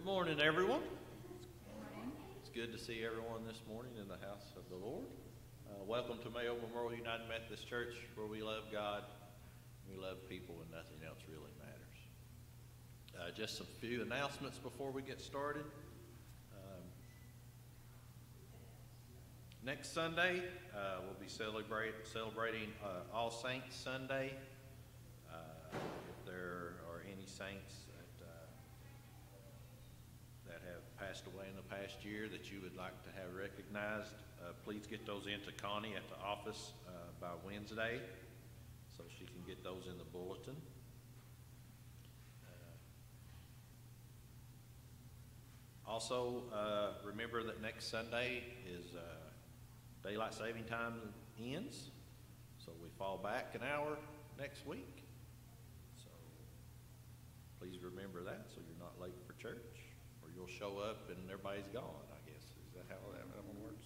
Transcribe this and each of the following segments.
Good morning, everyone. It's good to see everyone this morning in the house of the Lord. Uh, welcome to Mayo Memorial United Methodist Church, where we love God, we love people, and nothing else really matters. Uh, just a few announcements before we get started. Um, next Sunday, uh, we'll be celebrate, celebrating uh, All Saints Sunday. Uh, if there are any saints passed away in the past year that you would like to have recognized, uh, please get those into Connie at the office uh, by Wednesday so she can get those in the bulletin. Uh, also, uh, remember that next Sunday is uh, daylight saving time ends, so we fall back an hour next week. So please remember that so you're not late for church you'll show up and everybody's gone, I guess. Is that how that, one works?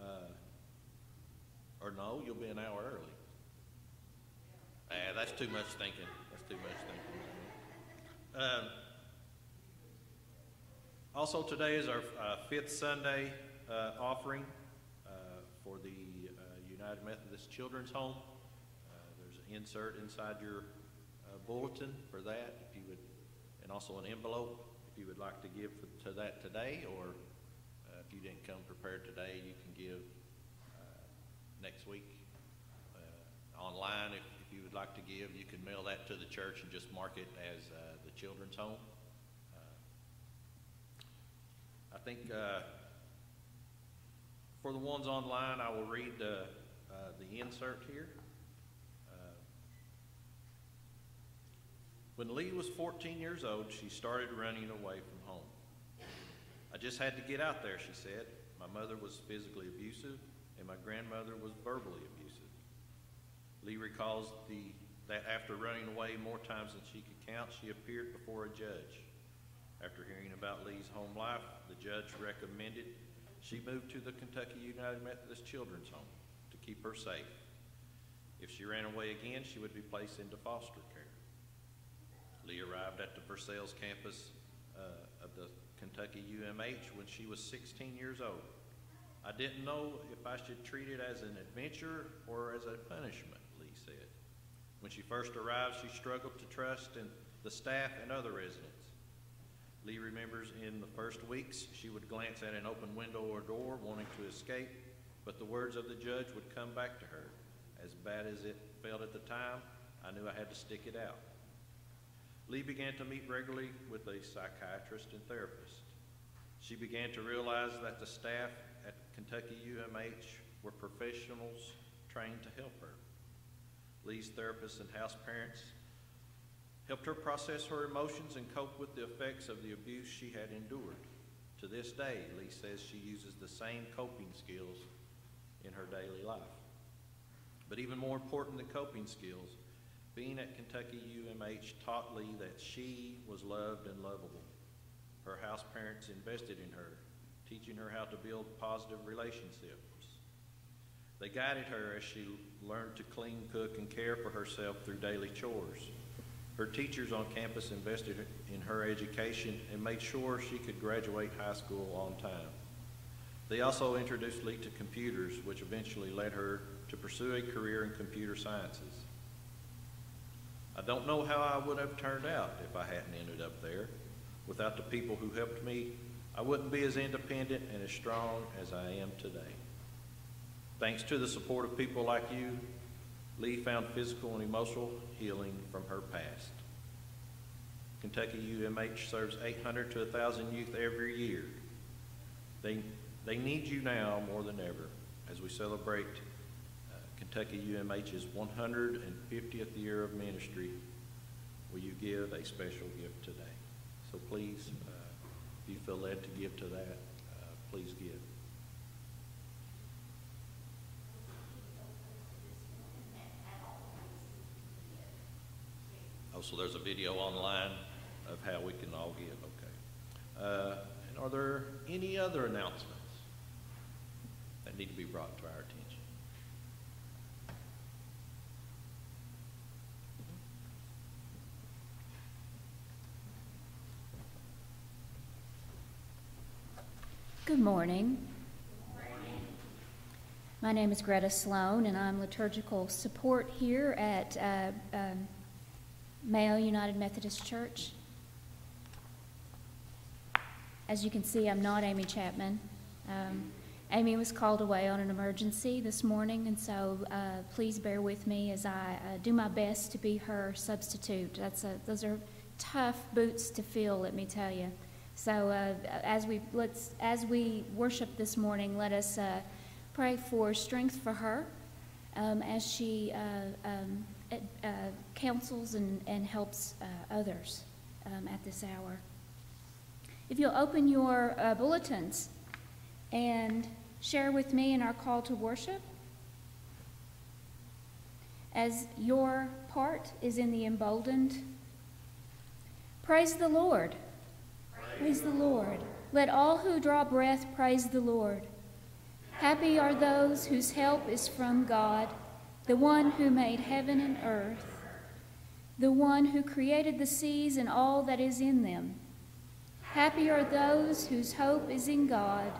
Uh, or no, you'll be an hour early. Ah, that's too much thinking. That's too much thinking. Um, also, today is our uh, fifth Sunday uh, offering uh, for the uh, United Methodist Children's Home. Uh, there's an insert inside your bulletin for that, if you would, and also an envelope you would like to give to that today, or uh, if you didn't come prepared today, you can give uh, next week uh, online. If, if, you would like to give, you can mail that to the church and just mark it as uh, the children's home. Uh, I think for the ones online, I will read the, the insert here. When Lee was 14 years old, she started running away from home. I just had to get out there, she said. My mother was physically abusive, and my grandmother was verbally abusive. Lee recalls the, that after running away more times than she could count, she appeared before a judge. After hearing about Lee's home life, the judge recommended she move to the Kentucky United Methodist Children's Home to keep her safe. If she ran away again, she would be placed into foster care. Arrived at the Versailles campus uh, of the Kentucky UMH when she was 16 years old. I didn't know if I should treat it as an adventure or as a punishment, Lee said. When she first arrived, she struggled to trust in the staff and other residents. Lee remembers in the first weeks, she would glance at an open window or door wanting to escape, but the words of the judge would come back to her. As bad as it felt at the time, I knew I had to stick it out. Lee began to meet regularly with a psychiatrist and therapist. She began to realize that the staff at Kentucky UMH were professionals trained to help her. Lee's therapists and house parents helped her process her emotions and cope with the effects of the abuse she had endured. To this day, Lee says she uses the same coping skills in her daily life. But even more important than coping skills being at Kentucky UMH taught Lee that she was loved and lovable. Her house parents invested in her, teaching her how to build positive relationships. They guided her as she learned to clean, cook, and care for herself through daily chores. Her teachers on campus invested in her education and made sure she could graduate high school on time. They also introduced Lee to computers, which eventually led her to pursue a career in computer sciences. I don't know how I would have turned out if I hadn't ended up there. Without the people who helped me, I wouldn't be as independent and as strong as I am today. Thanks to the support of people like you, Lee found physical and emotional healing from her past. Kentucky UMH serves 800 to 1,000 youth every year. They, they need you now more than ever as we celebrate Kentucky UMH's 150th year of ministry, will you give a special gift today? So please, uh, if you feel led to give to that, uh, please give. Oh, so there's a video online of how we can all give, okay. Uh, and are there any other announcements that need to be brought to our attention? Good morning. My name is Greta Sloan, and I'm liturgical support here at uh, um, Mayo United Methodist Church. As you can see, I'm not Amy Chapman. Um, Amy was called away on an emergency this morning, and so uh, please bear with me as I uh, do my best to be her substitute. That's a, those are tough boots to fill, let me tell you. So uh, as we let's as we worship this morning, let us uh, pray for strength for her um, as she uh, um, uh, counsels and, and helps others um, at this hour. If you'll open your bulletins and share with me in our call to worship. As your part is in the emboldened, praise the Lord. Praise the Lord. Let all who draw breath praise the Lord. Happy are those whose help is from God, the one who made heaven and earth, the one who created the seas and all that is in them. Happy are those whose hope is in God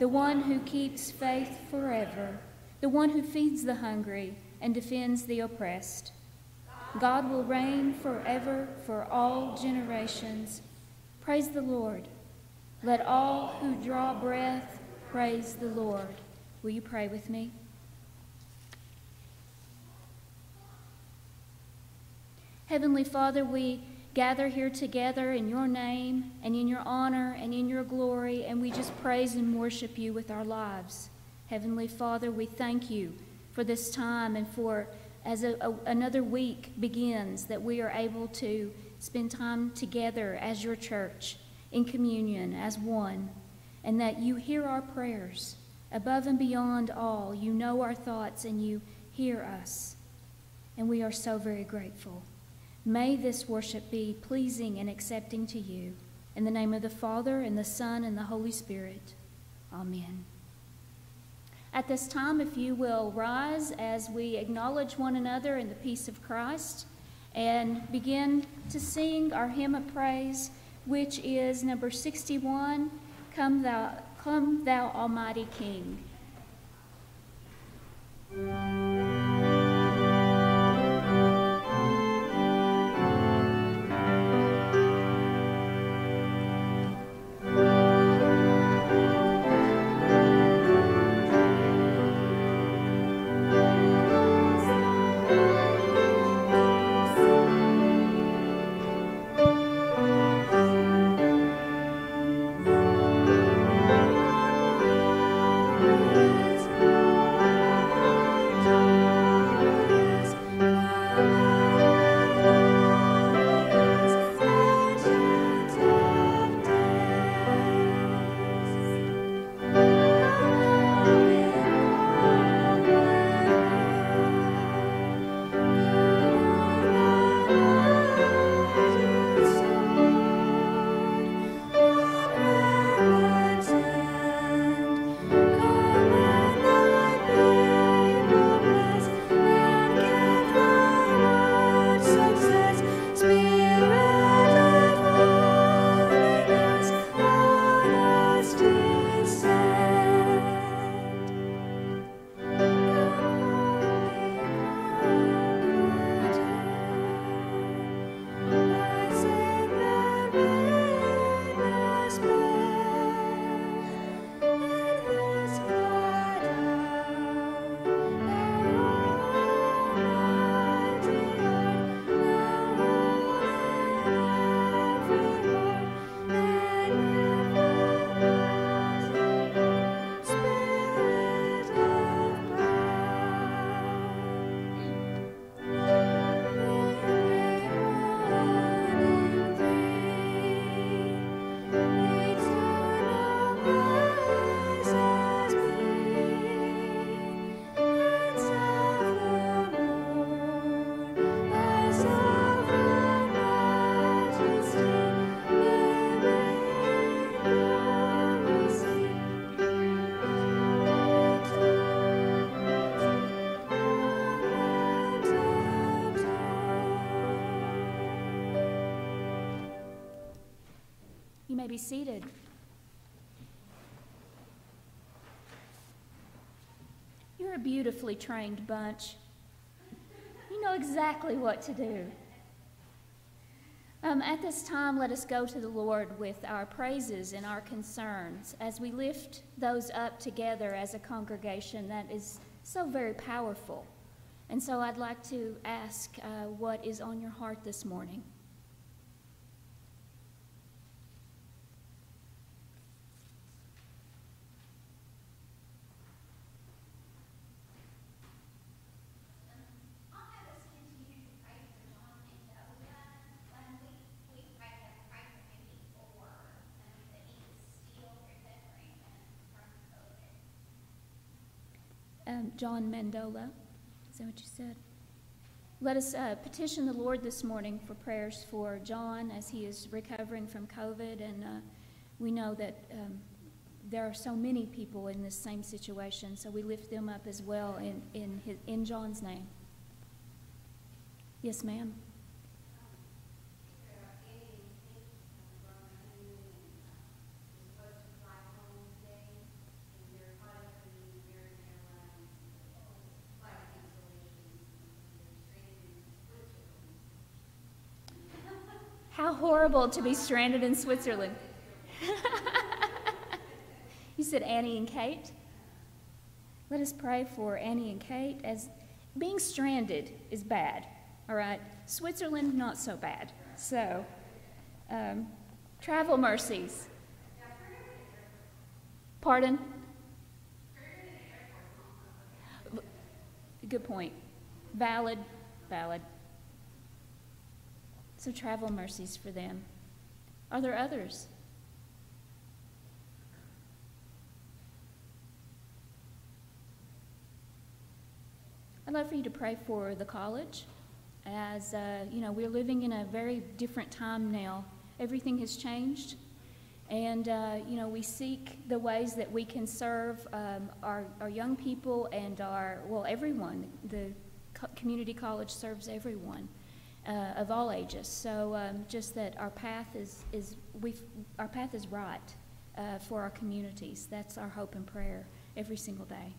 the one who keeps faith forever, the one who feeds the hungry and defends the oppressed. God will reign forever for all generations. Praise the Lord. Let all who draw breath praise the Lord. Will you pray with me? Heavenly Father, we gather here together in your name and in your honor and in your glory, and we just praise and worship you with our lives. Heavenly Father, we thank you for this time and for as a, a, another week begins that we are able to spend time together as your church in communion as one, and that you hear our prayers above and beyond all. You know our thoughts and you hear us, and we are so very grateful. May this worship be pleasing and accepting to you. In the name of the Father, and the Son, and the Holy Spirit. Amen. At this time, if you will rise as we acknowledge one another in the peace of Christ and begin to sing our hymn of praise, which is number 61 Come Thou, Come thou Almighty King. may be seated. You're a beautifully trained bunch. You know exactly what to do. Um, at this time, let us go to the Lord with our praises and our concerns as we lift those up together as a congregation that is so very powerful. And so I'd like to ask uh, what is on your heart this morning. John Mandola. Is that what you said? Let us uh, petition the Lord this morning for prayers for John as he is recovering from COVID. And uh, we know that um, there are so many people in this same situation, so we lift them up as well in, in, his, in John's name. Yes, ma'am. How horrible to be stranded in Switzerland. you said Annie and Kate? Let us pray for Annie and Kate as being stranded is bad, all right? Switzerland, not so bad. So, um, travel mercies. Pardon? Good point. Valid, valid. So travel mercies for them. Are there others? I'd love for you to pray for the college as, uh, you know, we're living in a very different time now. Everything has changed. And, uh, you know, we seek the ways that we can serve um, our, our young people and our, well, everyone. The co- community college serves everyone uh, of all ages. So um, just that our path is, is we our path is right uh, for our communities. That's our hope and prayer every single day.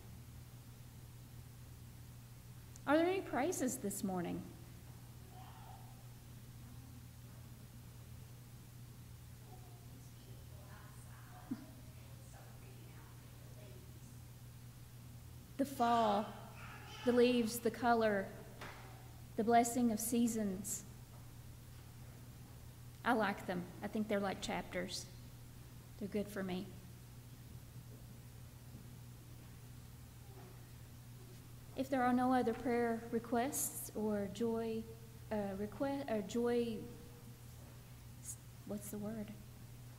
Are there any praises this morning? the fall, the leaves, the color, the blessing of seasons. I like them. I think they're like chapters. They're good for me. If there are no other prayer requests or joy uh, request or joy, what's the word?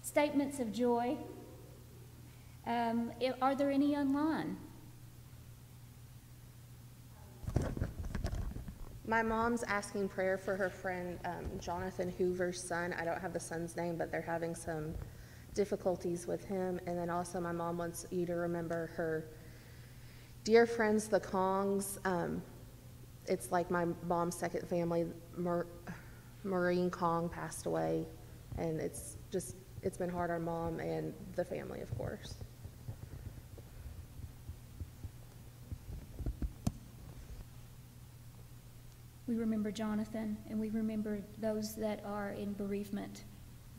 Statements of joy. Um, are there any online? My mom's asking prayer for her friend um, Jonathan Hoover's son. I don't have the son's name, but they're having some difficulties with him. And then also, my mom wants you to remember her dear friends, the Kongs. Um, it's like my mom's second family. Mar- Maureen Kong passed away, and it's just it's been hard on mom and the family, of course. We remember Jonathan and we remember those that are in bereavement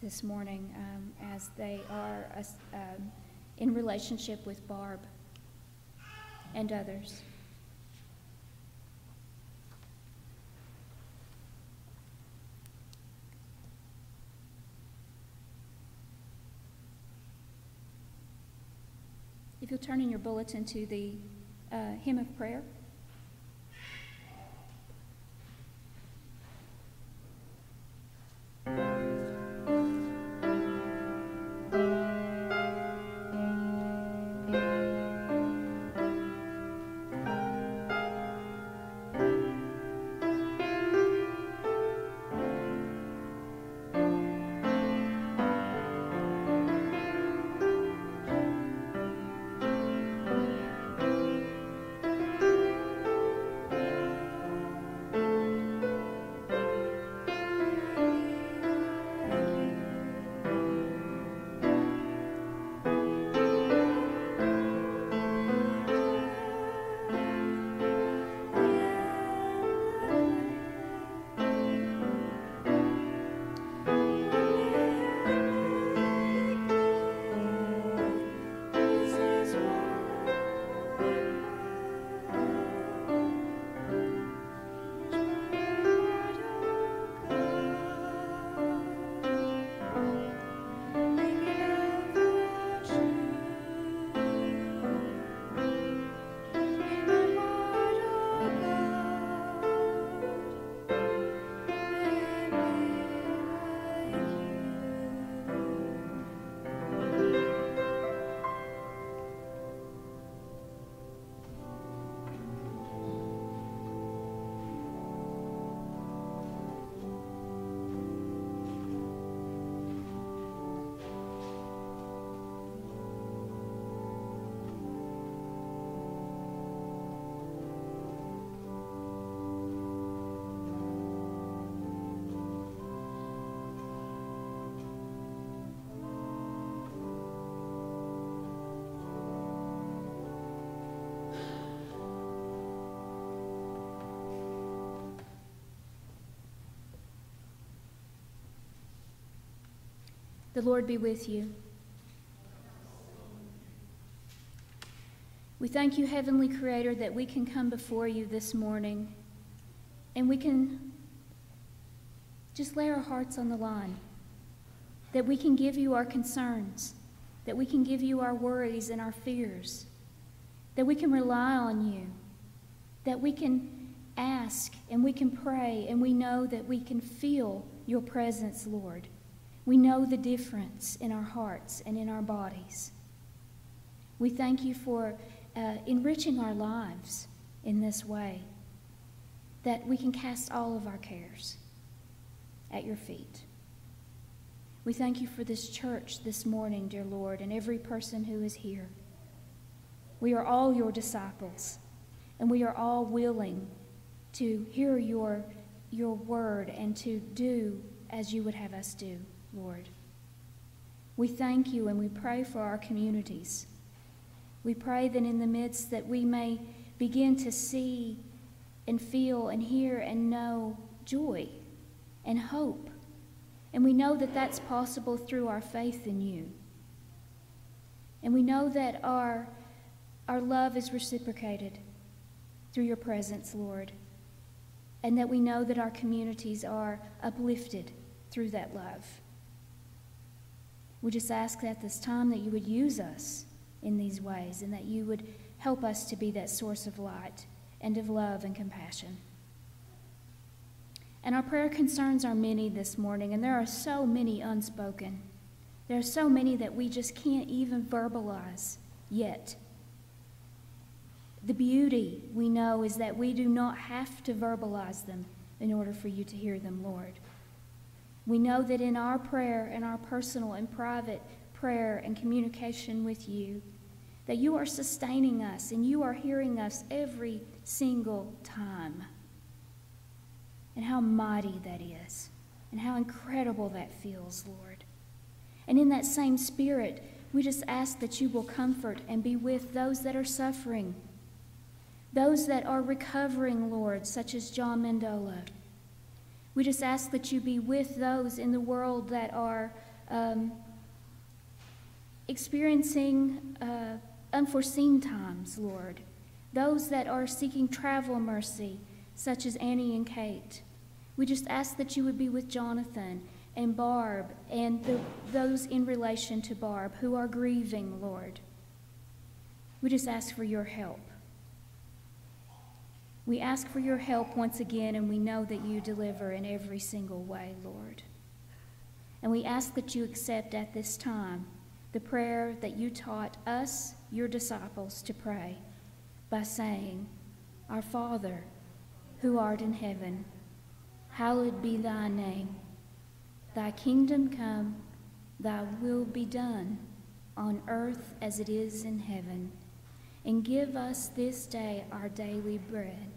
this morning um, as they are um, in relationship with Barb and others. If you'll turn in your bulletin to the uh, hymn of prayer. Música The Lord be with you. We thank you, Heavenly Creator, that we can come before you this morning and we can just lay our hearts on the line. That we can give you our concerns, that we can give you our worries and our fears, that we can rely on you, that we can ask and we can pray and we know that we can feel your presence, Lord. We know the difference in our hearts and in our bodies. We thank you for uh, enriching our lives in this way, that we can cast all of our cares at your feet. We thank you for this church this morning, dear Lord, and every person who is here. We are all your disciples, and we are all willing to hear your, your word and to do as you would have us do, Lord. We thank you and we pray for our communities. We pray that in the midst that we may begin to see and feel and hear and know joy and hope. And we know that that's possible through our faith in you. And we know that our, our love is reciprocated through your presence, Lord. And that we know that our communities are uplifted through that love. We just ask at this time that you would use us in these ways and that you would help us to be that source of light and of love and compassion. And our prayer concerns are many this morning, and there are so many unspoken. There are so many that we just can't even verbalize yet. The beauty we know is that we do not have to verbalize them in order for you to hear them, Lord. We know that in our prayer, and our personal and private prayer and communication with you, that you are sustaining us and you are hearing us every single time and how mighty that is, and how incredible that feels, Lord. And in that same spirit, we just ask that you will comfort and be with those that are suffering, those that are recovering, Lord, such as John Mandola. We just ask that you be with those in the world that are um, experiencing uh, unforeseen times, Lord. Those that are seeking travel mercy, such as Annie and Kate. We just ask that you would be with Jonathan and Barb and the, those in relation to Barb who are grieving, Lord. We just ask for your help. We ask for your help once again, and we know that you deliver in every single way, Lord. And we ask that you accept at this time the prayer that you taught us, your disciples, to pray by saying, Our Father, who art in heaven, hallowed be thy name. Thy kingdom come, thy will be done, on earth as it is in heaven. And give us this day our daily bread,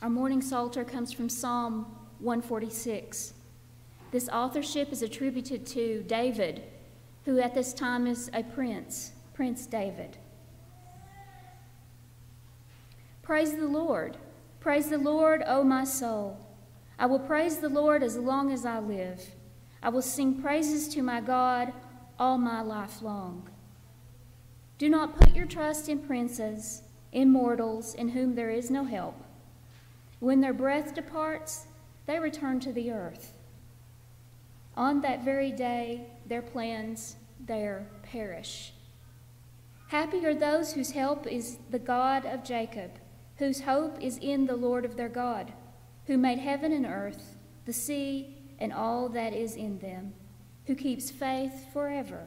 Our morning psalter comes from Psalm 146. This authorship is attributed to David, who at this time is a prince, Prince David. Praise the Lord. Praise the Lord, O my soul. I will praise the Lord as long as I live. I will sing praises to my God all my life long. Do not put your trust in princes, in mortals, in whom there is no help. When their breath departs, they return to the earth. On that very day, their plans there perish. Happy are those whose help is the God of Jacob, whose hope is in the Lord of their God who made heaven and earth, the sea, and all that is in them, who keeps faith forever,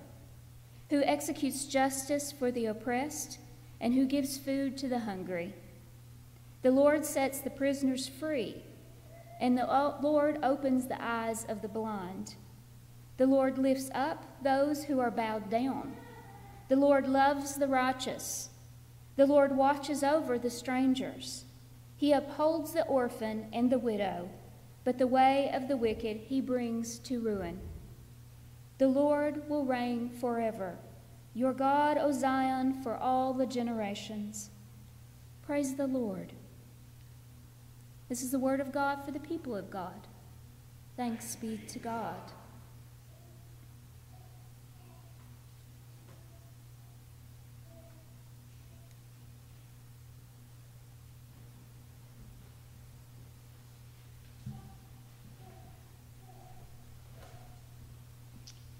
who executes justice for the oppressed, and who gives food to the hungry. The Lord sets the prisoners free, and the uh, Lord opens the eyes of the blind. The Lord lifts up those who are bowed down. The Lord loves the righteous. The Lord watches over the strangers. He upholds the orphan and the widow, but the way of the wicked he brings to ruin. The Lord will reign forever. Your God, O Zion, for all the generations. Praise the Lord. This is the word of God for the people of God. Thanks be to God.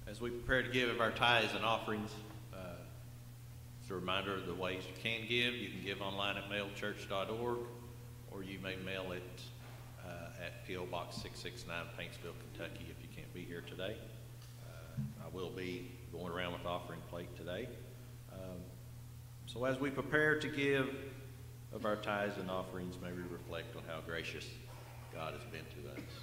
As we prepare to give of our tithes and offerings, uh, it's a reminder of the ways you can give. You can give online at mayochurch.org, or you may mail it uh, at P.O. Box 669, Paintsville, Kentucky, if you can't be here today. Uh, I will be going around with offering plate today. Um, so as we prepare to give of our tithes and offerings, may we reflect on how gracious God has been to us.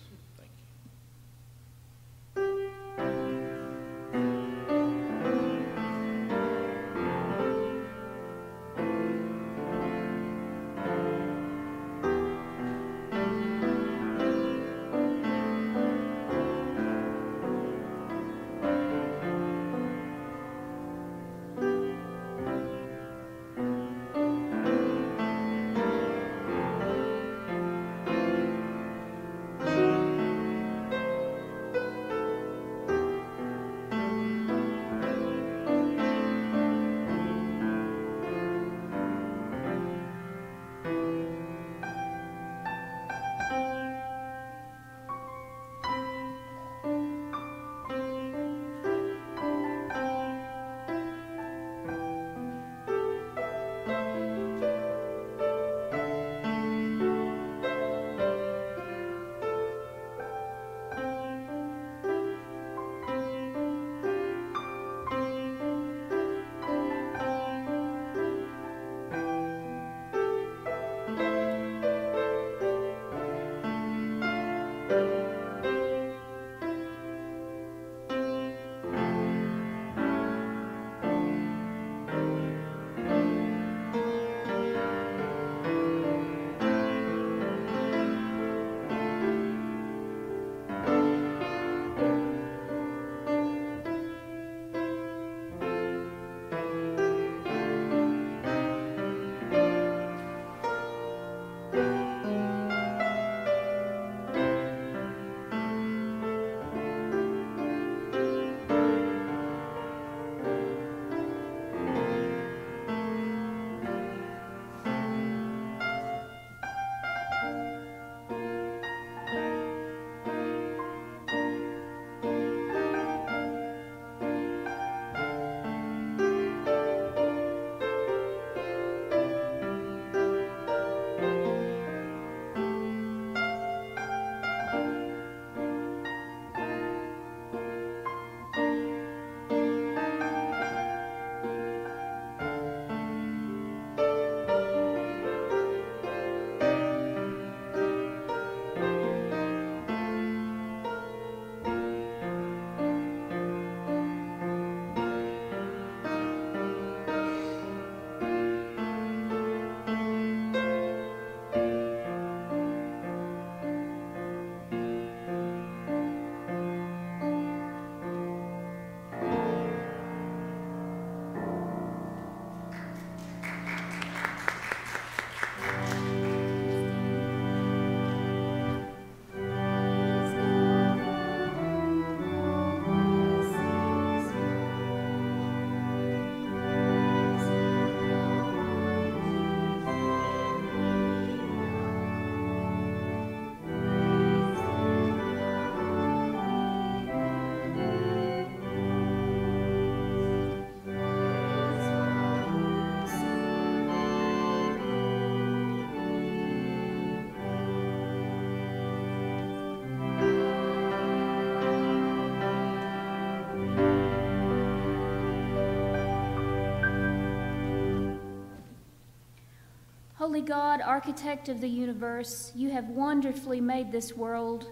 Holy God, architect of the universe, you have wonderfully made this world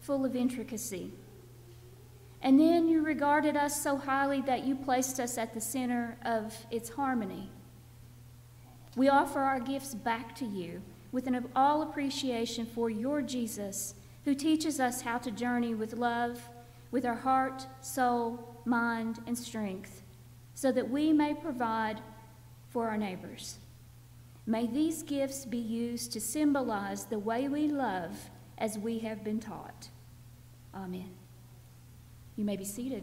full of intricacy. And then you regarded us so highly that you placed us at the center of its harmony. We offer our gifts back to you with an all appreciation for your Jesus, who teaches us how to journey with love, with our heart, soul, mind, and strength, so that we may provide for our neighbors. May these gifts be used to symbolize the way we love as we have been taught. Amen. You may be seated.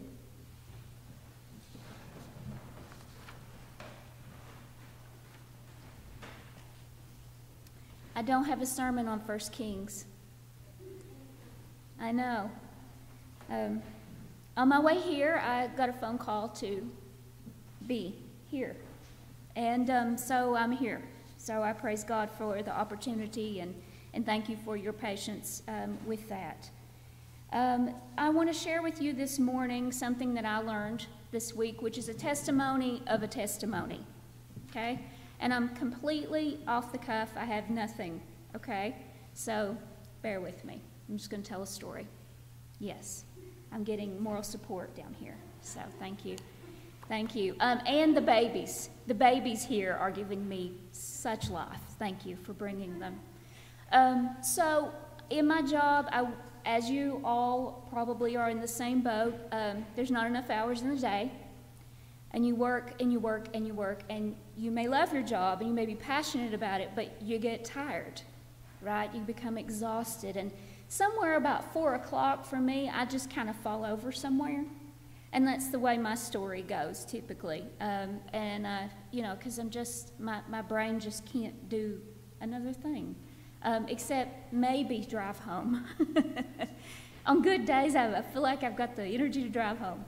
I don't have a sermon on First Kings. I know. Um, on my way here, I got a phone call to be here. And um, so I'm here. So I praise God for the opportunity and, and thank you for your patience um, with that. Um, I want to share with you this morning something that I learned this week, which is a testimony of a testimony. Okay? And I'm completely off the cuff. I have nothing. Okay? So bear with me. I'm just going to tell a story. Yes, I'm getting moral support down here. So thank you. Thank you. Um, and the babies. The babies here are giving me such life. Thank you for bringing them. Um, so, in my job, I, as you all probably are in the same boat, um, there's not enough hours in the day. And you work and you work and you work, and you may love your job and you may be passionate about it, but you get tired, right? You become exhausted. And somewhere about four o'clock for me, I just kind of fall over somewhere. And that's the way my story goes typically. Um, and, uh, you know, because I'm just, my, my brain just can't do another thing um, except maybe drive home. On good days, I feel like I've got the energy to drive home.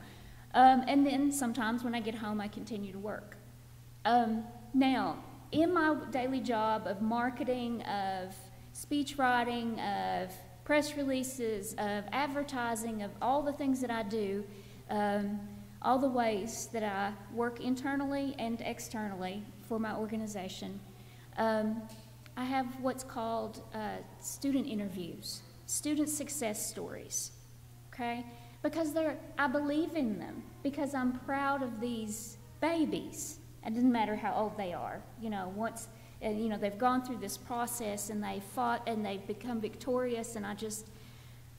Um, and then sometimes when I get home, I continue to work. Um, now, in my daily job of marketing, of speech writing, of press releases, of advertising, of all the things that I do, um, all the ways that I work internally and externally for my organization. Um, I have what's called uh, student interviews, student success stories, okay? Because they're, I believe in them, because I'm proud of these babies. It doesn't matter how old they are, you know, once, and, you know, they've gone through this process and they fought and they've become victorious, and I just,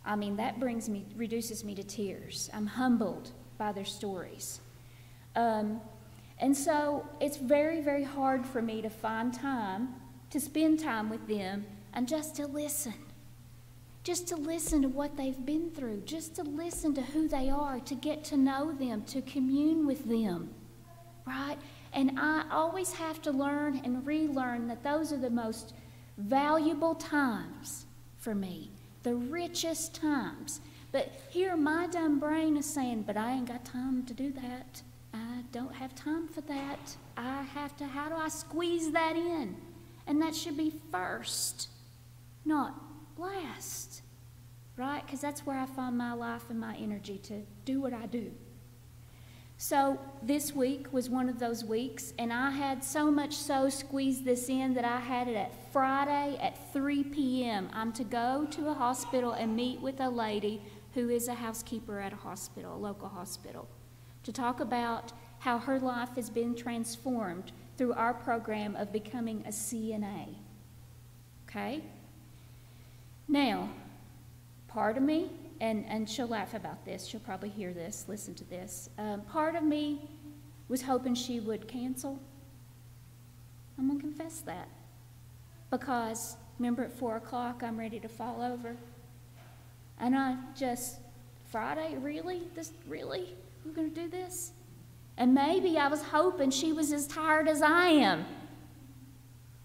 I mean, that brings me, reduces me to tears. I'm humbled by their stories. Um, and so it's very, very hard for me to find time to spend time with them and just to listen. Just to listen to what they've been through, just to listen to who they are, to get to know them, to commune with them, right? And I always have to learn and relearn that those are the most valuable times for me the richest times. But here, my dumb brain is saying, but I ain't got time to do that. I don't have time for that. I have to, how do I squeeze that in? And that should be first, not last, right? Because that's where I find my life and my energy to do what I do. So this week was one of those weeks, and I had so much so squeezed this in that I had it at Friday at 3 p.m. I'm to go to a hospital and meet with a lady who is a housekeeper at a hospital, a local hospital, to talk about how her life has been transformed through our program of becoming a CNA. Okay? Now, part of me and, and she'll laugh about this. She'll probably hear this, listen to this. Um, part of me was hoping she would cancel. I'm going to confess that. Because, remember, at 4 o'clock, I'm ready to fall over. And I just, Friday, really? This, really? We're going to do this? And maybe I was hoping she was as tired as I am.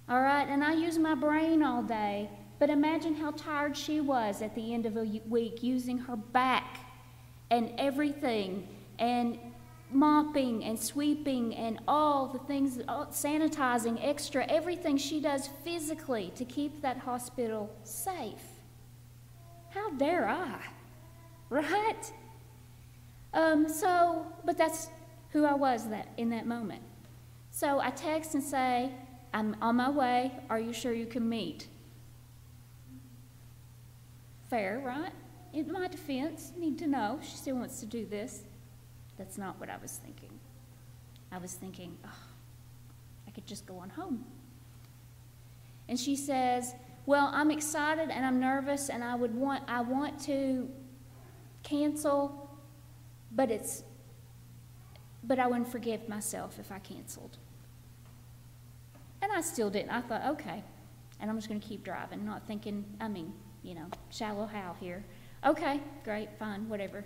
All right, and I use my brain all day but imagine how tired she was at the end of a week using her back and everything and mopping and sweeping and all the things, sanitizing, extra, everything she does physically to keep that hospital safe. How dare I? Right? Um, so, but that's who I was that in that moment. So I text and say, I'm on my way. Are you sure you can meet? Fair, right? in my defense, need to know. She still wants to do this. That's not what I was thinking. I was thinking, oh, I could just go on home. And she says, Well, I'm excited and I'm nervous and I would want I want to cancel, but it's but I wouldn't forgive myself if I canceled. And I still didn't. I thought, okay. And I'm just going to keep driving, not thinking, I mean, you know, shallow how here. Okay, great, fine, whatever.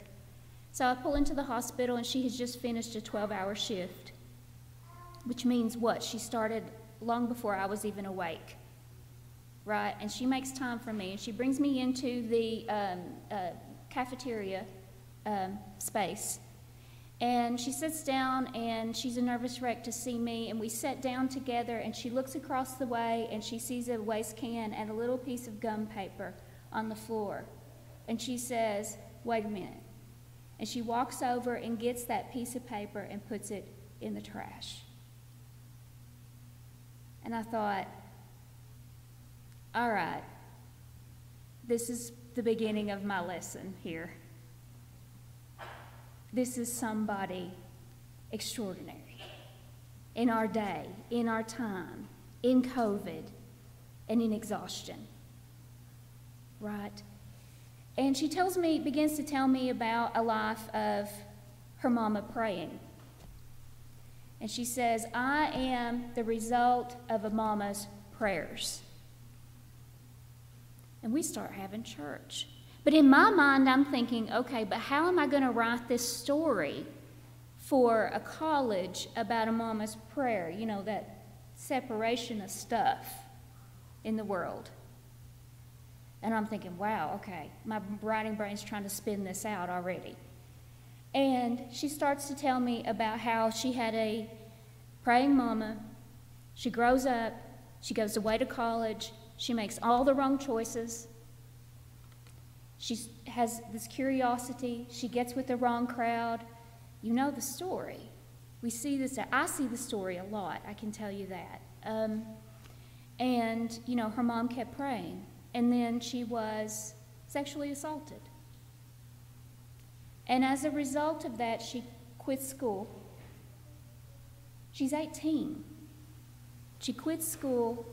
So I pull into the hospital, and she has just finished a 12 hour shift, which means what? She started long before I was even awake, right? And she makes time for me, and she brings me into the um, uh, cafeteria um, space and she sits down and she's a nervous wreck to see me. And we sit down together and she looks across the way and she sees a waste can and a little piece of gum paper on the floor. And she says, Wait a minute. And she walks over and gets that piece of paper and puts it in the trash. And I thought, all right, this is the beginning of my lesson here. This is somebody extraordinary in our day, in our time, in COVID, and in exhaustion. Right? And she tells me, begins to tell me about a life of her mama praying. And she says, I am the result of a mama's prayers. And we start having church. But in my mind, I'm thinking, okay, but how am I going to write this story for a college about a mama's prayer? You know, that separation of stuff in the world. And I'm thinking, wow, okay, my writing brain's trying to spin this out already. And she starts to tell me about how she had a praying mama. She grows up, she goes away to college, she makes all the wrong choices. She has this curiosity. She gets with the wrong crowd. You know the story. We see this. I see the story a lot. I can tell you that. Um, and you know, her mom kept praying, and then she was sexually assaulted. And as a result of that, she quit school. She's 18. She quits school,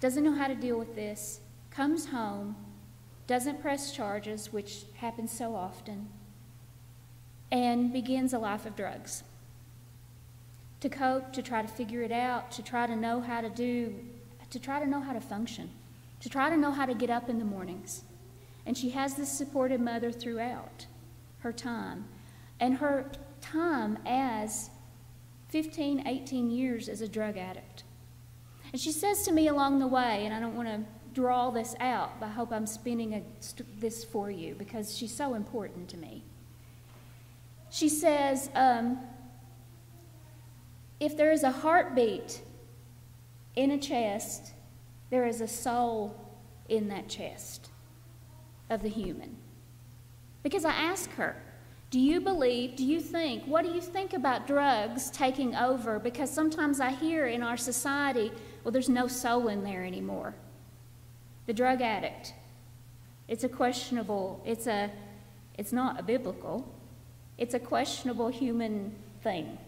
doesn't know how to deal with this, comes home, doesn't press charges, which happens so often, and begins a life of drugs. To cope, to try to figure it out, to try to know how to do, to try to know how to function, to try to know how to get up in the mornings. And she has this supportive mother throughout her time. And her time as 15, 18 years as a drug addict. And she says to me along the way, and I don't want to draw this out, but I hope I'm spinning a, this for you because she's so important to me. She says, um, if there is a heartbeat in a chest, there is a soul in that chest of the human. Because I ask her, do you believe, do you think, what do you think about drugs taking over? Because sometimes I hear in our society, well, there's no soul in there anymore the drug addict. It's a questionable, it's a, it's not a biblical, it's a questionable human thing.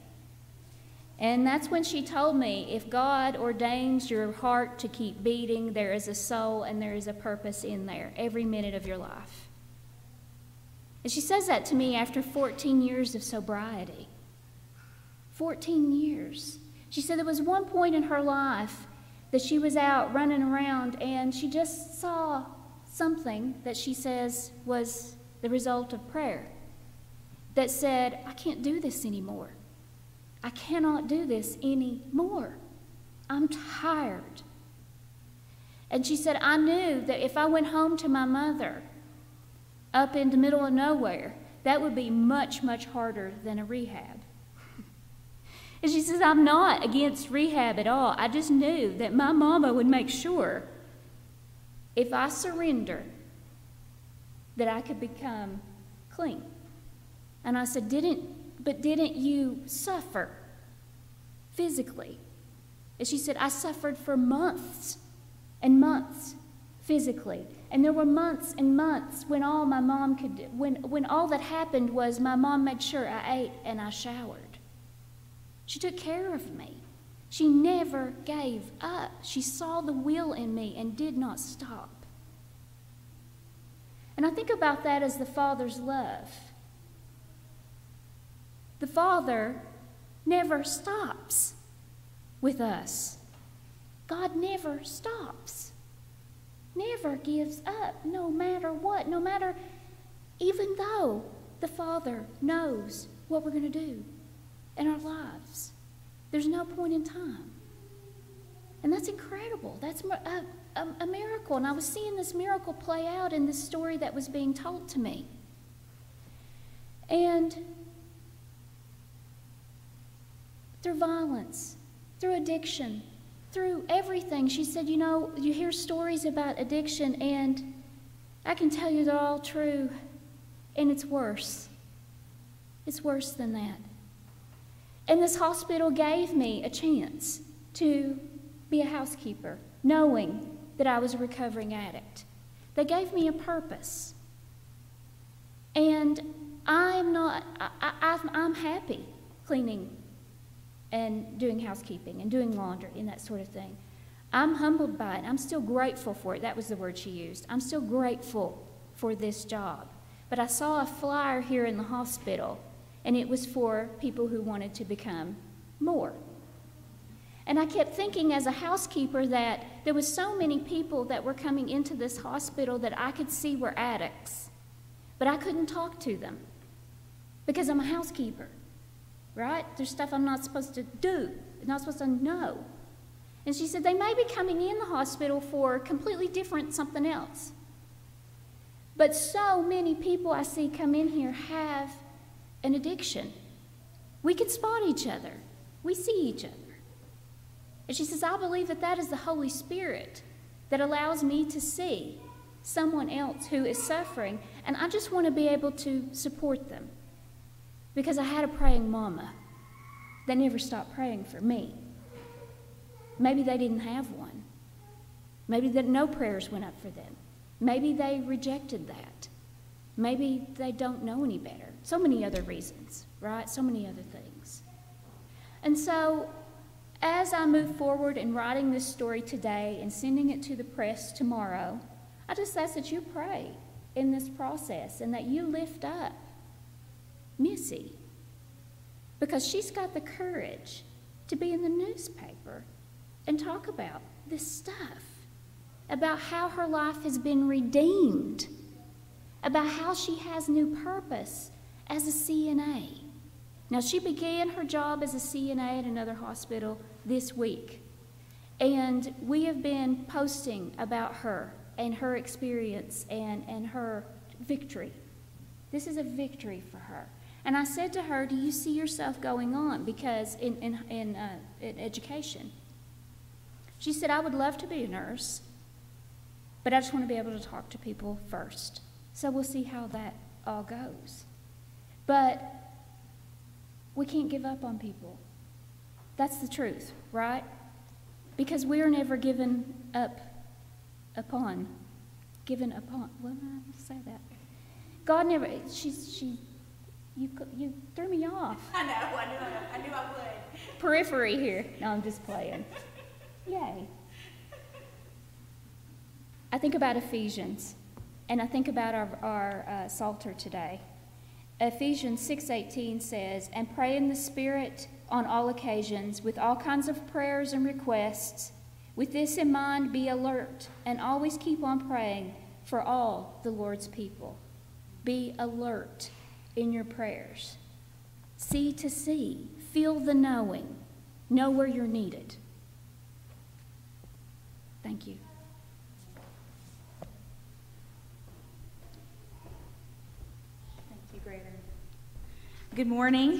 And that's when she told me if God ordains your heart to keep beating, there is a soul and there is a purpose in there every minute of your life. And she says that to me after 14 years of sobriety. 14 years. She said there was one point in her life that she was out running around and she just saw something that she says was the result of prayer that said, I can't do this anymore. I cannot do this anymore. I'm tired. And she said, I knew that if I went home to my mother up in the middle of nowhere, that would be much, much harder than a rehab. And she says, I'm not against rehab at all. I just knew that my mama would make sure if I surrendered that I could become clean. And I said, Didn't, but didn't you suffer physically? And she said, I suffered for months and months physically. And there were months and months when all my mom could, when, when all that happened was my mom made sure I ate and I showered. She took care of me. She never gave up. She saw the will in me and did not stop. And I think about that as the Father's love. The Father never stops with us. God never stops, never gives up, no matter what, no matter, even though the Father knows what we're going to do in our lives. There's no point in time. And that's incredible. That's a, a, a, miracle. And I was seeing this miracle play out in this story that was being told to me. And through violence, through addiction, through everything. She said, You know, you hear stories about addiction, and I can tell you they're all true, and it's worse. It's worse than that. And this hospital gave me a chance to be a housekeeper, knowing that I was a recovering addict. They gave me a purpose. And I'm not, I, am happy cleaning and doing housekeeping and doing laundry and that sort of thing. I'm humbled by it. I'm still grateful for it. That was the word she used. I'm still grateful for this job. But I saw a flyer here in the hospital, and it was for people who wanted to become more. And I kept thinking as a housekeeper that there was so many people that were coming into this hospital that I could see were addicts. But I couldn't talk to them because I'm a housekeeper right? There's stuff I'm not supposed to do, I'm not supposed to know. And she said, they may be coming in the hospital for completely different something else. But so many people I see come in here have an addiction. We can spot each other, we see each other. And she says, I believe that that is the Holy Spirit that allows me to see someone else who is suffering, and I just want to be able to support them. Because I had a praying mama They never stopped praying for me. Maybe they didn't have one. Maybe that no prayers went up for them. Maybe they rejected that. Maybe they don't know any better. So many other reasons, right? So many other things. And so, as I move forward in writing this story today and sending it to the press tomorrow, I just ask that you pray in this process and that you lift up Missy because she's got the courage to be in the newspaper and talk about this stuff, about how her life has been redeemed, about how she has new purpose as a CNA. Now, she began her job as a CNA at another hospital this week, and we have been posting about her and her experience and, and her victory. This is a victory for her. And I said to her, Do you see yourself going on? Because in, in, in, uh, in education. She said, I would love to be a nurse, but I just want to be able to talk to people first. So we'll see how that all goes. But we can't give up on people. That's the truth, right? Because we are never given up upon. Given upon. Well, I say that. God never, she's, she you, you threw me off. I know, I knew I, I knew I would. Periphery here. No, I'm just playing. Yay. I think about Ephesians, and I think about our, our uh, Psalter today. Ephesians 6:18 says, "And pray in the Spirit on all occasions with all kinds of prayers and requests. With this in mind, be alert and always keep on praying for all the Lord's people. Be alert." In your prayers. See to see, feel the knowing, know where you're needed. Thank you. Thank you, Graydon. Good morning.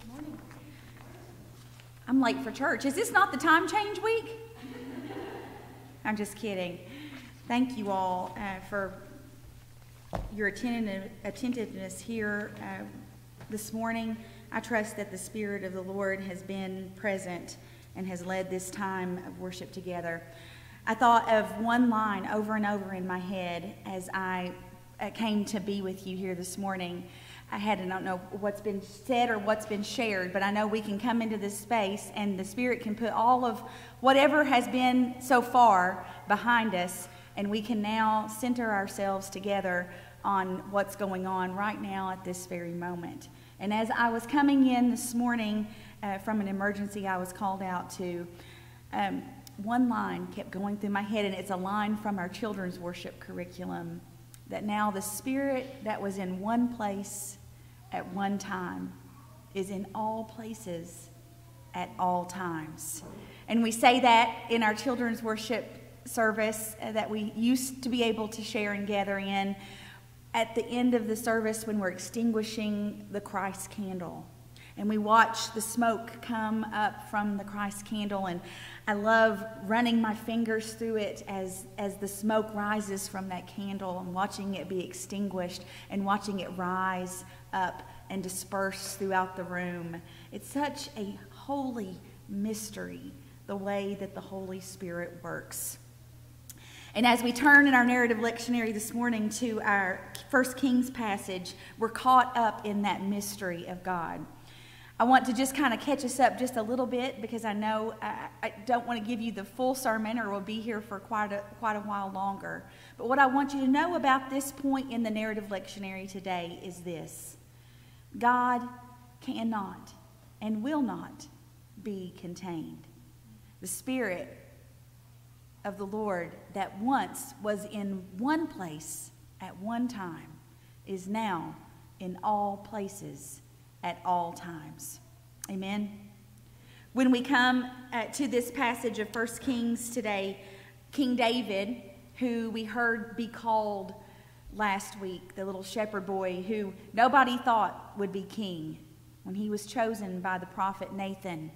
Good morning. I'm late for church. Is this not the time change week? I'm just kidding. Thank you all uh, for your attentiveness here uh, this morning. I trust that the Spirit of the Lord has been present and has led this time of worship together. I thought of one line over and over in my head as I uh, came to be with you here this morning. I had, I don't know what's been said or what's been shared, but I know we can come into this space and the Spirit can put all of whatever has been so far behind us, and we can now center ourselves together on what's going on right now at this very moment. And as I was coming in this morning uh, from an emergency I was called out to, um, one line kept going through my head, and it's a line from our children's worship curriculum that now the Spirit that was in one place at one time is in all places at all times. And we say that in our children's worship service uh, that we used to be able to share and gather in at the end of the service when we're extinguishing the Christ candle. And we watch the smoke come up from the Christ candle. And I love running my fingers through it as, as the smoke rises from that candle and watching it be extinguished and watching it rise up and disperse throughout the room. It's such a holy mystery, the way that the Holy Spirit works. And as we turn in our narrative lectionary this morning to our First Kings passage, we're caught up in that mystery of God. I want to just kind of catch us up just a little bit because I know I, I, don't want to give you the full sermon or we'll be here for quite a, quite a while longer. But what I want you to know about this point in the narrative lectionary today is this God cannot and will not be contained. The Spirit of the Lord that once was in one place at one time is now in all places at all times. Amen. When we come uh, to this passage of 1 Kings today, King David, who we heard be called last week, the little shepherd boy who nobody thought would be king, when he was chosen by the prophet Nathan,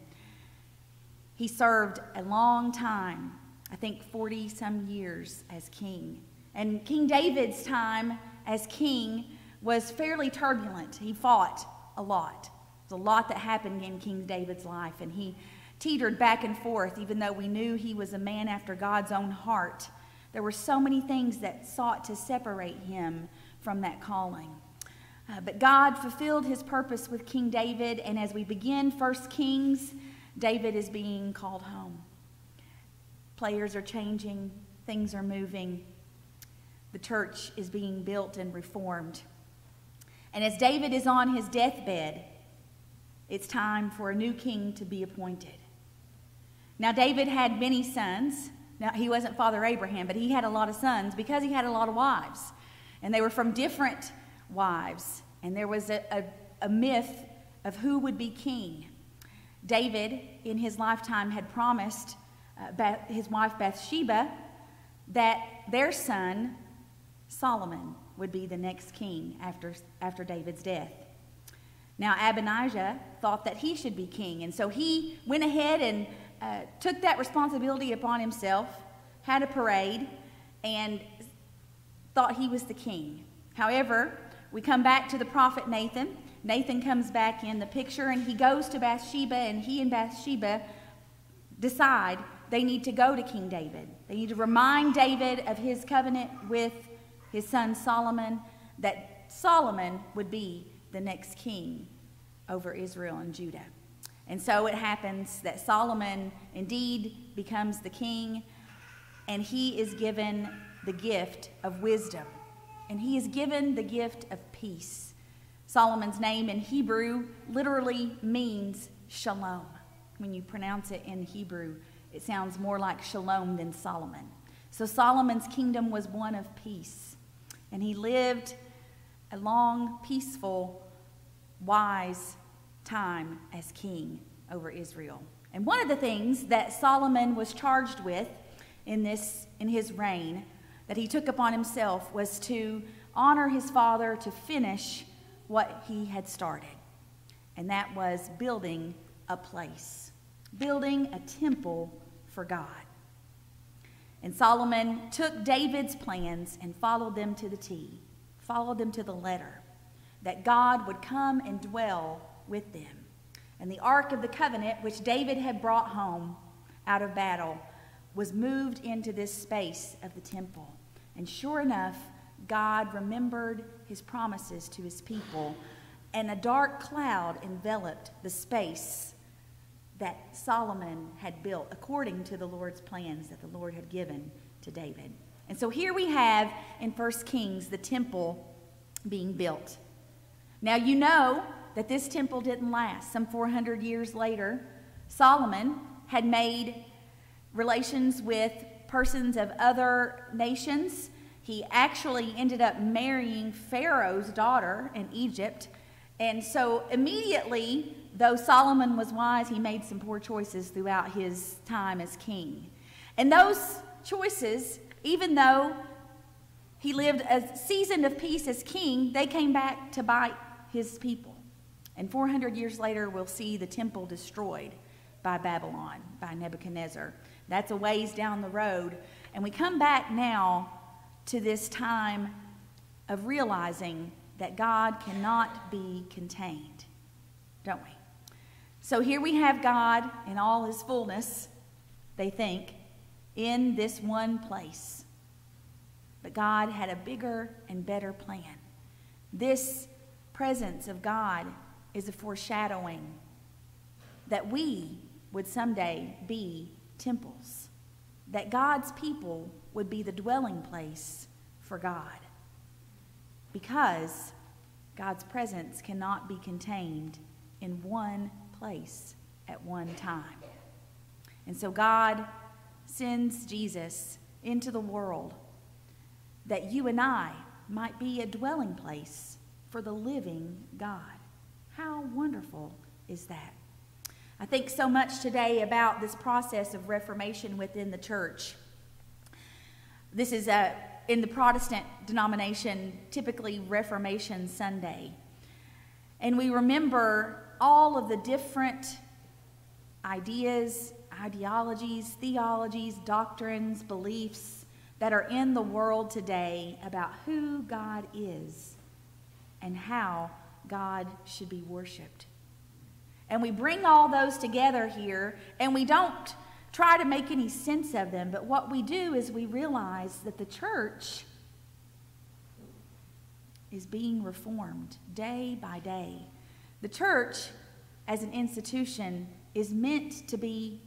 he served a long time, I think 40 some years as king. And King David's time as king was fairly turbulent. He fought a lot. There's a lot that happened in King David's life, and he teetered back and forth, even though we knew he was a man after God's own heart. There were so many things that sought to separate him from that calling. Uh, but God fulfilled his purpose with King David, and as we begin First Kings, David is being called home. Players are changing, things are moving, the church is being built and reformed. And as David is on his deathbed, it's time for a new king to be appointed. Now, David had many sons. Now, he wasn't Father Abraham, but he had a lot of sons because he had a lot of wives. And they were from different wives. And there was a, a, a myth of who would be king. David, in his lifetime, had promised uh, his wife Bathsheba that their son, Solomon, would be the next king after, after David's death. Now, Adonijah thought that he should be king, and so he went ahead and uh, took that responsibility upon himself, had a parade, and thought he was the king. However, we come back to the prophet Nathan. Nathan comes back in the picture and he goes to Bathsheba, and he and Bathsheba decide they need to go to King David. They need to remind David of his covenant with his son Solomon, that Solomon would be the next king over Israel and Judah. And so it happens that Solomon indeed becomes the king, and he is given the gift of wisdom. And he is given the gift of peace. Solomon's name in Hebrew literally means shalom. When you pronounce it in Hebrew, it sounds more like shalom than Solomon. So Solomon's kingdom was one of peace. And he lived a long, peaceful, wise time as king over Israel. And one of the things that Solomon was charged with in, this, in his reign that he took upon himself was to honor his father to finish what he had started. And that was building a place, building a temple for God. And Solomon took David's plans and followed them to the T, followed them to the letter, that God would come and dwell with them. And the Ark of the Covenant, which David had brought home out of battle, was moved into this space of the temple. And sure enough, God remembered his promises to his people, and a dark cloud enveloped the space that Solomon had built according to the Lord's plans that the Lord had given to David. And so here we have in 1 Kings the temple being built. Now you know that this temple didn't last. Some 400 years later, Solomon had made relations with persons of other nations. He actually ended up marrying Pharaoh's daughter in Egypt. And so immediately, though Solomon was wise, he made some poor choices throughout his time as king. And those choices, even though he lived a season of peace as king, they came back to bite his people. And 400 years later, we'll see the temple destroyed by Babylon, by Nebuchadnezzar. That's a ways down the road. And we come back now to this time of realizing that God cannot be contained, don't we? So here we have God in all his fullness, they think, in this one place. But God had a bigger and better plan. This presence of God is a foreshadowing that we would someday be temples, that God's people would be the dwelling place for God. Because God's presence cannot be contained in one place at one time. And so God sends Jesus into the world that you and I might be a dwelling place for the living God. How wonderful is that? I think so much today about this process of reformation within the church. This is a, in the Protestant denomination, typically Reformation Sunday. And we remember all of the different ideas, ideologies, theologies, doctrines, beliefs that are in the world today about who God is and how God should be worshiped. And we bring all those together here, and we don't try to make any sense of them, but what we do is we realize that the church is being reformed day by day. The church, as an institution, is meant to be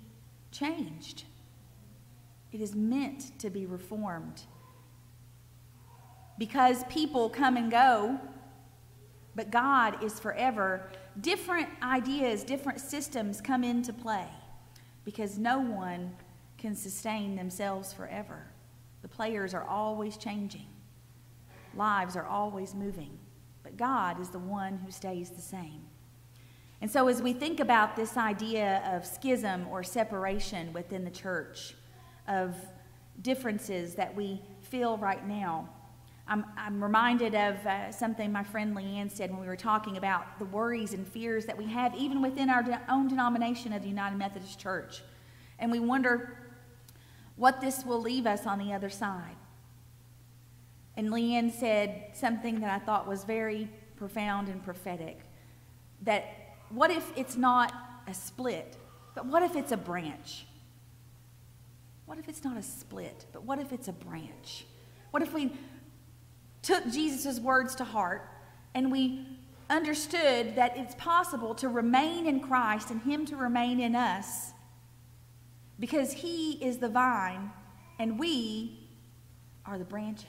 changed. It is meant to be reformed. Because people come and go, but God is forever. Different ideas, different systems come into play because no one can sustain themselves forever. The players are always changing, lives are always moving, but God is the one who stays the same. And so, as we think about this idea of schism or separation within the church, of differences that we feel right now, I'm, I'm reminded of uh, something my friend Leanne said when we were talking about the worries and fears that we have, even within our de- own denomination of the United Methodist Church. And we wonder what this will leave us on the other side. And Leanne said something that I thought was very profound and prophetic that what if it's not a split, but what if it's a branch? What if it's not a split, but what if it's a branch? What if we took Jesus' words to heart and we understood that it's possible to remain in Christ and Him to remain in us because He is the vine and we are the branches.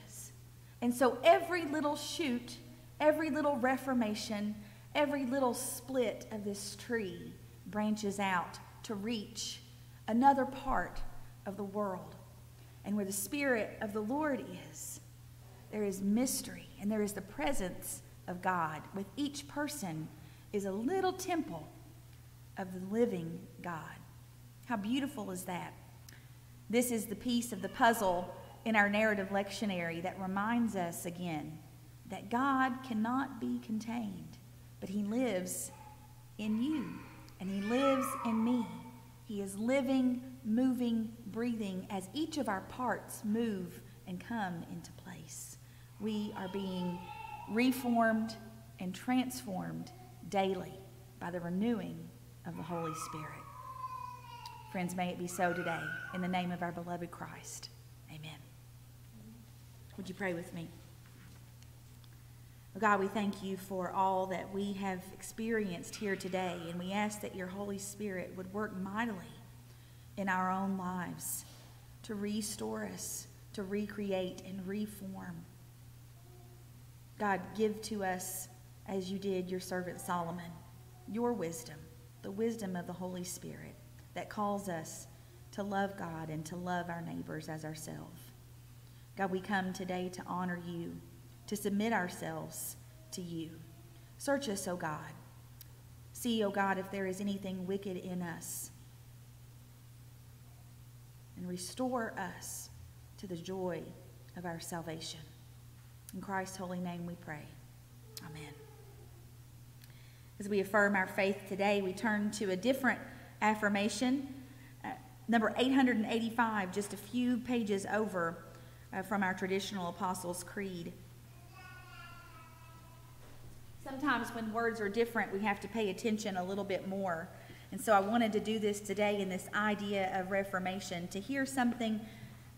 And so every little shoot, every little reformation, every little split of this tree branches out to reach another part of the world. And where the Spirit of the Lord is, there is mystery and there is the presence of God. With each person is a little temple of the living God. How beautiful is that? This is the piece of the puzzle in our narrative lectionary that reminds us again that God cannot be contained, but He lives in you and He lives in me. He is living, moving, breathing as each of our parts move and come into place we are being reformed and transformed daily by the renewing of the Holy Spirit. Friends, may it be so today. In the name of our beloved Christ. Would you pray with me? Oh God, we thank you for all that we have experienced here today, and we ask that your Holy Spirit would work mightily in our own lives to restore us, to recreate and reform. God, give to us, as you did your servant Solomon, your wisdom, the wisdom of the Holy Spirit that calls us to love God and to love our neighbors as ourselves. God, we come today to honor you, to submit ourselves to you. Search us, O God. See, O God, if there is anything wicked in us. And restore us to the joy of our salvation. In Christ's holy name we pray. Amen. As we affirm our faith today, we turn to a different affirmation, uh, number 885, just a few pages over uh, from our traditional Apostles' Creed. Sometimes when words are different, we have to pay attention a little bit more. And so I wanted to do this today in this idea of reformation, to hear something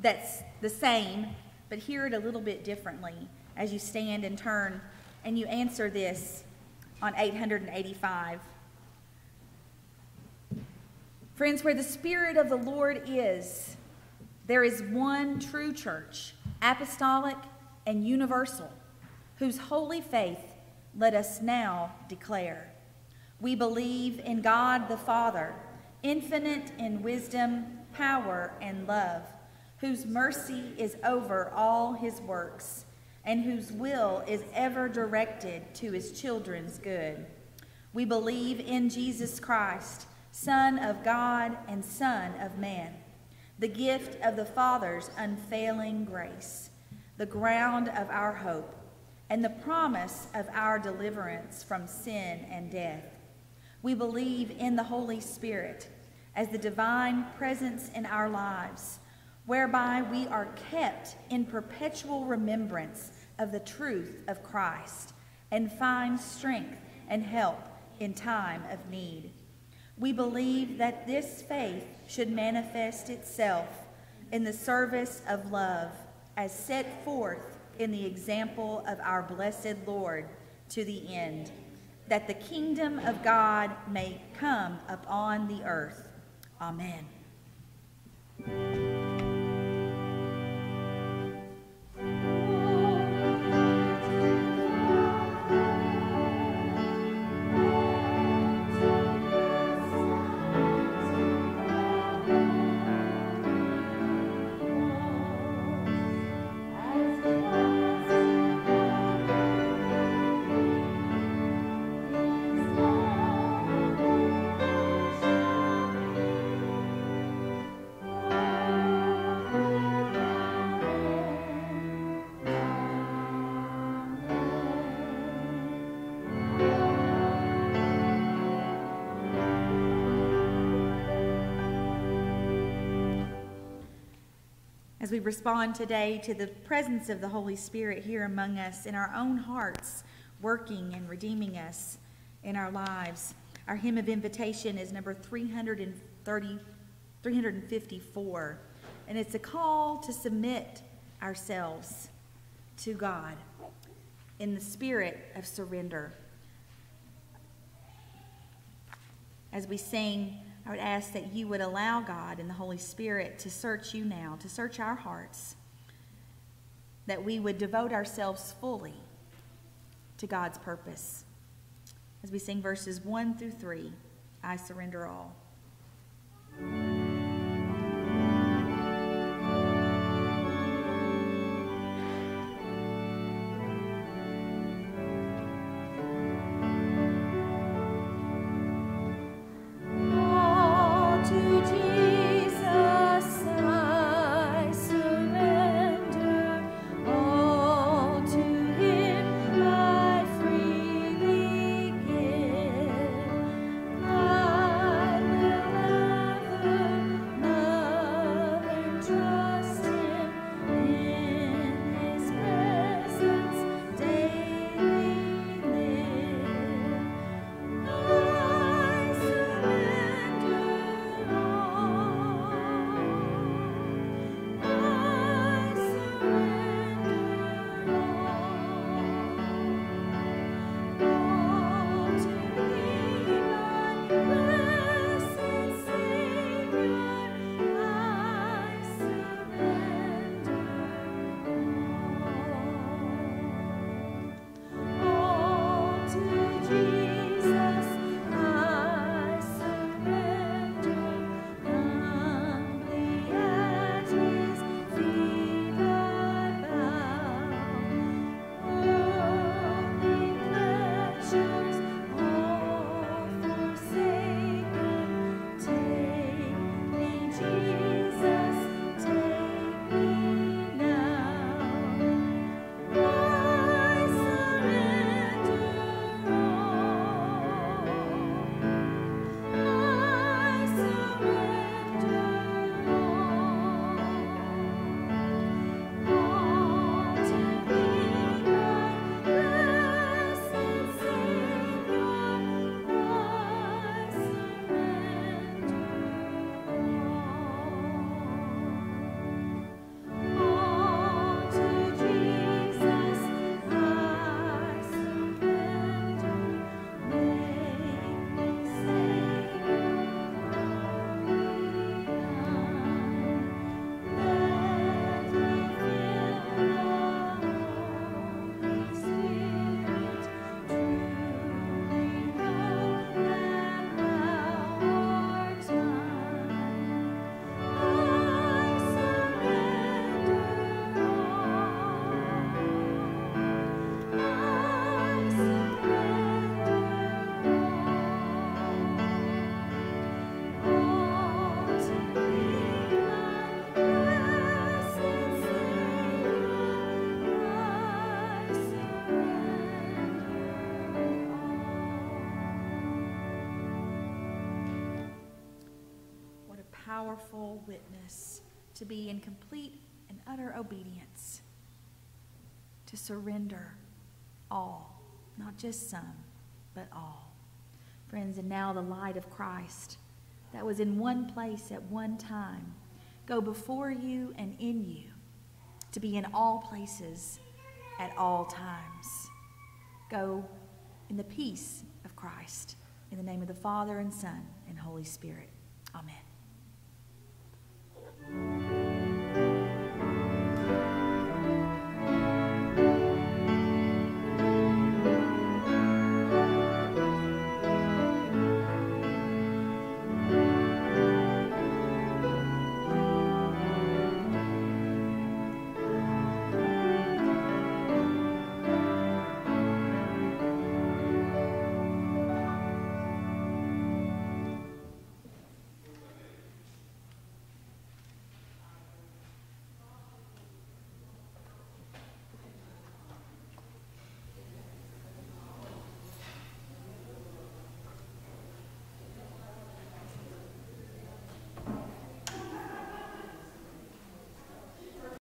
that's the same, but hear it a little bit differently as you stand and turn and you answer this on 885. Friends, where the Spirit of the Lord is, there is one true church, apostolic and universal, whose holy faith let us now declare. We believe in God the Father, infinite in wisdom, power, and love, whose mercy is over all his works, and whose will is ever directed to his children's good. We believe in Jesus Christ Son of God and Son of man, the gift of the Father's unfailing grace, the ground of our hope, and the promise of our deliverance from sin and death. We believe in the Holy Spirit as the divine presence in our lives, whereby we are kept in perpetual remembrance of the truth of Christ and find strength and help in time of need. We believe that this faith should manifest itself in the service of love as set forth in the example of our blessed Lord to the end, that the kingdom of God may come upon the earth. Amen. As we respond today to the presence of the Holy Spirit here among us in our own hearts, working and redeeming us in our lives. Our hymn of invitation is number 330, 354, and it's a call to submit ourselves to God in the spirit of surrender. As we sing, I would ask that you would allow God and the Holy Spirit to search you now, to search our hearts, that we would devote ourselves fully to God's purpose. As we sing verses 1 through 3, I surrender all. Powerful witness, to be in complete and utter obedience, to surrender all, not just some, but all. Friends, and now the light of Christ that was in one place at one time go before you and in you to be in all places at all times. Go in the peace of Christ. In the name of the Father and Son and Holy Spirit. Amen. Thank you.